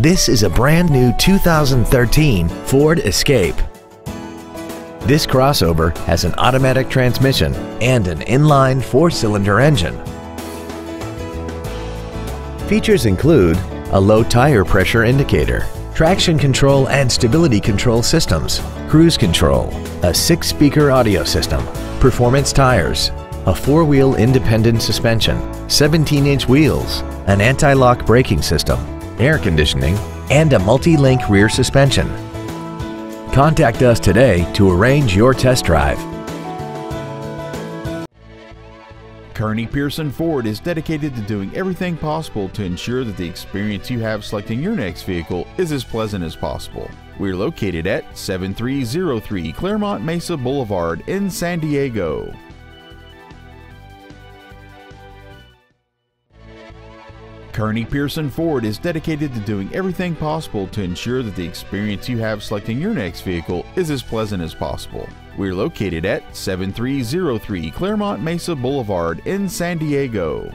This is a brand new 2013 Ford Escape. This crossover has an automatic transmission and an inline four-cylinder engine. Features include a low tire pressure indicator, traction control and stability control systems, cruise control, a six-speaker audio system, performance tires, a four-wheel independent suspension, 17-inch wheels, an anti-lock braking system, air conditioning, and a multi-link rear suspension. Contact us today to arrange your test drive. Kearny Pearson Ford is dedicated to doing everything possible to ensure that the experience you have selecting your next vehicle is as pleasant as possible. We're located at 7303 Clairemont Mesa Boulevard in San Diego. Kearny Pearson Ford is dedicated to doing everything possible to ensure that the experience you have selecting your next vehicle is as pleasant as possible. We're located at 7303 Clairemont Mesa Boulevard in San Diego.